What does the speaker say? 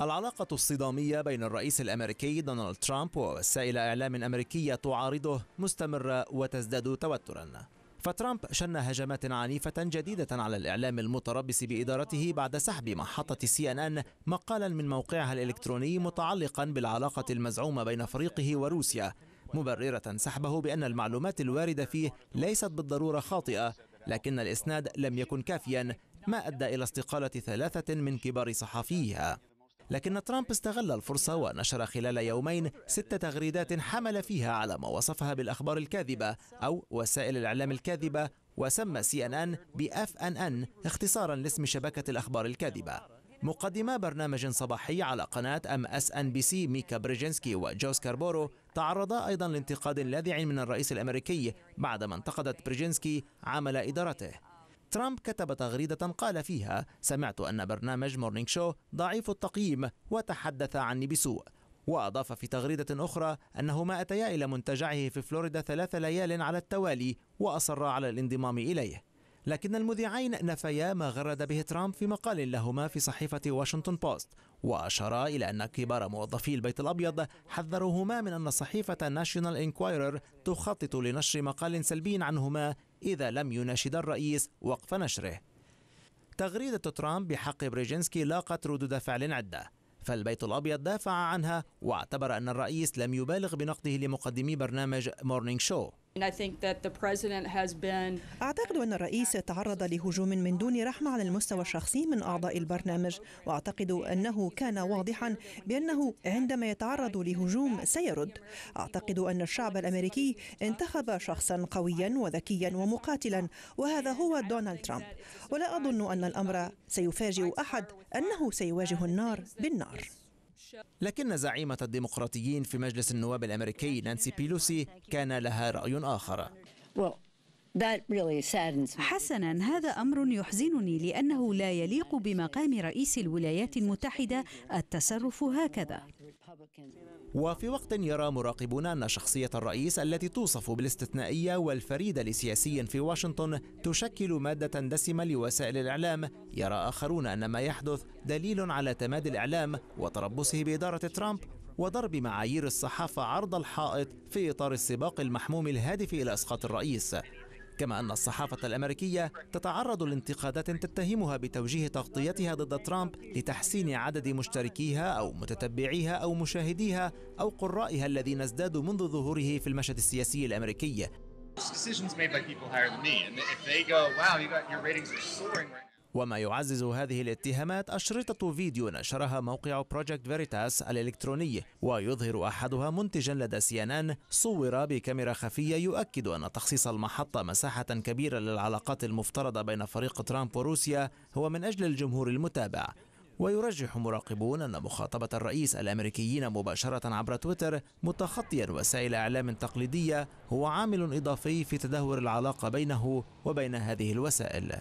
العلاقة الصدامية بين الرئيس الأمريكي دونالد ترامب ووسائل إعلام أمريكية تعارضه مستمرة وتزداد توترا. فترامب شن هجمات عنيفة جديدة على الإعلام المتربص بإدارته بعد سحب محطة سي أن أن مقالا من موقعها الإلكتروني متعلقا بالعلاقة المزعومة بين فريقه وروسيا مبررة سحبه بأن المعلومات الواردة فيه ليست بالضرورة خاطئة لكن الإسناد لم يكن كافيا ما أدى إلى استقالة ثلاثة من كبار صحفيها لكن ترامب استغل الفرصة ونشر خلال يومين ست تغريدات حمل فيها على ما وصفها بالأخبار الكاذبة أو وسائل الإعلام الكاذبة وسمى سي إن إن بأف إن إن اختصارا لاسم شبكة الأخبار الكاذبة. مقدما برنامج صباحي على قناة أم إس إن بي سي ميكا بريجينسكي وجو سكاربورو تعرضا أيضا لانتقاد لاذع من الرئيس الأمريكي بعدما انتقدت بريجينسكي عمل إدارته. ترامب كتب تغريدة قال فيها سمعت أن برنامج مورنينج شو ضعيف التقييم وتحدث عني بسوء. وأضاف في تغريدة أخرى أنهما أتيا إلى منتجعه في فلوريدا ثلاث ليال على التوالي وأصرا على الانضمام إليه. لكن المذيعين نفيا ما غرد به ترامب في مقال لهما في صحيفة واشنطن بوست وأشارا إلى أن كبار موظفي البيت الأبيض حذروهما من أن صحيفة ناشونال انكوايرر تخطط لنشر مقال سلبي عنهما إذا لم يناشد الرئيس وقف نشره. تغريدة ترامب بحق بريجينسكي لاقت ردود فعل عدة فالبيت الأبيض دافع عنها واعتبر أن الرئيس لم يبالغ بنقده لمقدمي برنامج مورنينج شو أعتقد أن الرئيس تعرض لهجوم من دون رحمة على المستوى الشخصي من أعضاء البرنامج وأعتقد أنه كان واضحا بأنه عندما يتعرض لهجوم سيرد. أعتقد أن الشعب الأمريكي انتخب شخصا قويا وذكيا ومقاتلا وهذا هو دونالد ترامب. ولا أظن أن الأمر سيفاجئ أحد أنه سيواجه النار بالنار. لكن زعيمة الديمقراطيين في مجلس النواب الأمريكي نانسي بيلوسي كان لها رأي آخر. حسنا هذا أمر يحزنني لأنه لا يليق بمقام رئيس الولايات المتحدة التصرف هكذا. وفي وقت يرى مراقبون أن شخصية الرئيس التي توصف بالاستثنائية والفريدة لسياسي في واشنطن تشكل مادة دسمة لوسائل الإعلام يرى آخرون أن ما يحدث دليل على تمادي الإعلام وتربصه بإدارة ترامب وضرب معايير الصحافة عرض الحائط في إطار السباق المحموم الهادف إلى إسقاط الرئيس. كما أن الصحافة الأمريكية تتعرض لانتقادات تتهمها بتوجيه تغطيتها ضد ترامب لتحسين عدد مشتركيها أو متتبعيها أو مشاهديها أو قرائها الذين ازدادوا منذ ظهوره في المشهد السياسي الأمريكي. وما يعزز هذه الاتهامات أشرطة فيديو نشرها موقع بروجكت فيريتاس الإلكتروني ويظهر أحدها منتجا لدى سي ان ان صور بكاميرا خفية يؤكد أن تخصيص المحطة مساحة كبيرة للعلاقات المفترضة بين فريق ترامب وروسيا هو من أجل الجمهور المتابع. ويرجح مراقبون أن مخاطبة الرئيس الأمريكيين مباشرة عبر تويتر متخطيا وسائل إعلام تقليدية هو عامل إضافي في تدهور العلاقة بينه وبين هذه الوسائل.